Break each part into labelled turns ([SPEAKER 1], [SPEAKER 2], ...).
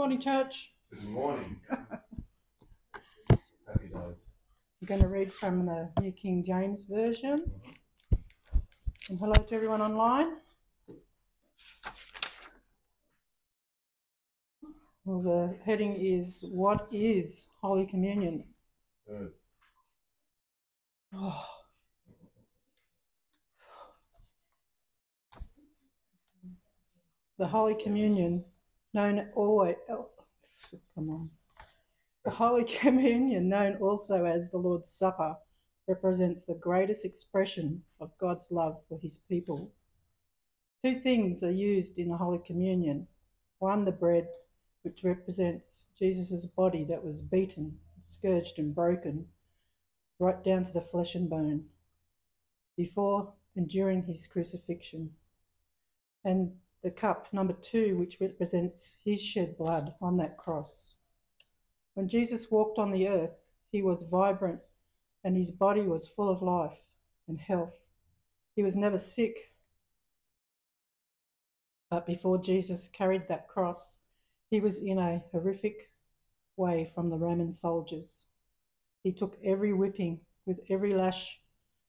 [SPEAKER 1] Good morning, church.
[SPEAKER 2] Good morning. Happy days.
[SPEAKER 1] I'm going to read from the New King James Version. And hello to everyone online. Well, the heading is What is Holy Communion?
[SPEAKER 2] Good.
[SPEAKER 1] Oh. The Holy Communion, known always, oh, come on. The Holy Communion, known also as the Lord's Supper, represents the greatest expression of God's love for his people. Two things are used in the Holy Communion. One, the bread, which represents Jesus' body that was beaten, scourged, and broken, right down to the flesh and bone, before and during his crucifixion. And the cup, number two, which represents his shed blood on that cross. When Jesus walked on the earth, he was vibrant and his body was full of life and health. He was never sick. But before Jesus carried that cross, he was in a horrific way from the Roman soldiers. He took every whipping with every lash,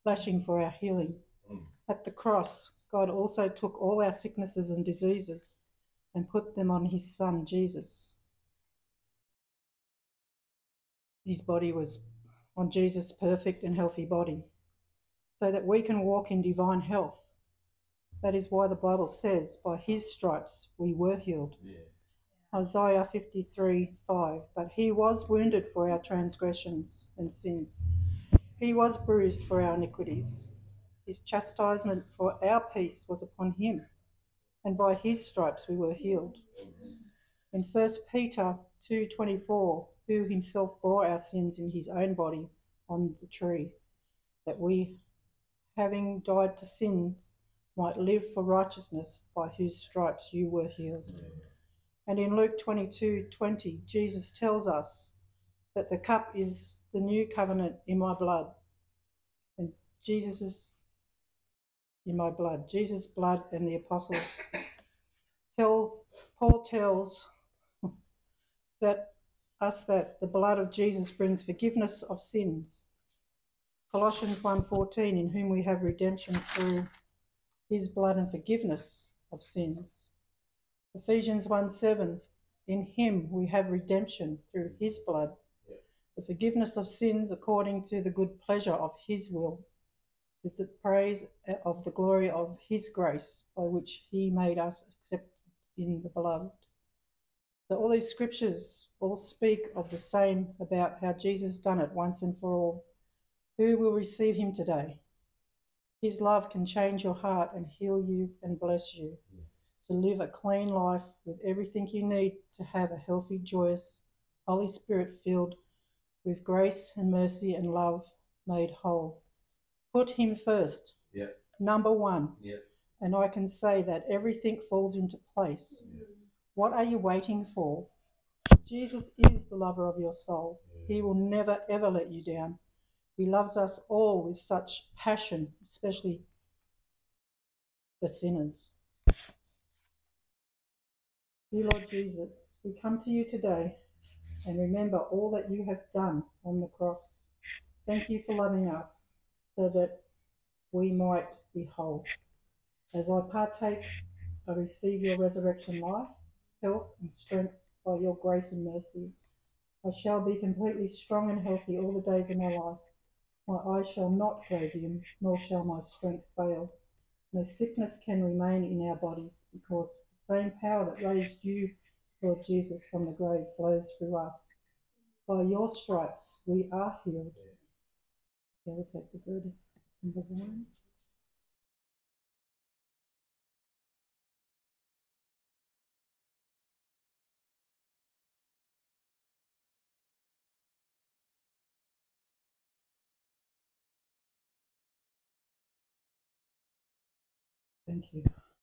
[SPEAKER 1] lashing for our healing.
[SPEAKER 2] Mm.
[SPEAKER 1] At the cross, God also took all our sicknesses and diseases and put them on his son, Jesus. His body was on Jesus' perfect and healthy body, so that we can walk in divine health. That is why the Bible says, by his stripes we were healed.
[SPEAKER 2] Yeah.
[SPEAKER 1] Isaiah 53 5. But he was wounded for our transgressions and sins, he was bruised for our iniquities. His chastisement for our peace was upon him, and by his stripes we were healed. In 1 Peter 2:24, who himself bore our sins in his own body on the tree, that we, having died to sins, might live for righteousness, by whose stripes you were healed. And in Luke 22:20, Jesus tells us that the cup is the new covenant in my blood. And Jesus in my blood. Jesus' blood and the apostles tell Paul tells that us that the blood of Jesus brings forgiveness of sins. Colossians 1:14 in whom we have redemption through his blood and forgiveness of sins. Ephesians 1:7 in him we have redemption through his blood the forgiveness of sins according to the good pleasure of his will with the praise of the glory of his grace by which he made us accepted in the beloved. So all these scriptures all speak of the same about how Jesus done it once and for all. Who will receive him today? His love can change your heart and heal you and bless you. To live a clean life with everything you need to have a healthy, joyous, Holy Spirit filled with grace and mercy and love made whole. Put him first,
[SPEAKER 2] Yes.
[SPEAKER 1] number one,
[SPEAKER 2] Yeah.
[SPEAKER 1] and I can say that everything falls into place.
[SPEAKER 2] Yeah.
[SPEAKER 1] What are you waiting for? Jesus is the lover of your soul. He will never ever let you down. He loves us all with such passion, especially the sinners. Dear Lord Jesus, we come to you today and remember all that you have done on the cross. Thank you for loving us so that we might be whole. As I partake, I receive your resurrection life, health, and strength by your grace and mercy. I shall be completely strong and healthy all the days of my life. My eyes shall not grow dim, nor shall my strength fail. No sickness can remain in our bodies, because the same power that raised you, Lord Jesus, from the grave flows through us. By your stripes we are healed. Okay, we'll take the and the wine. Thank you.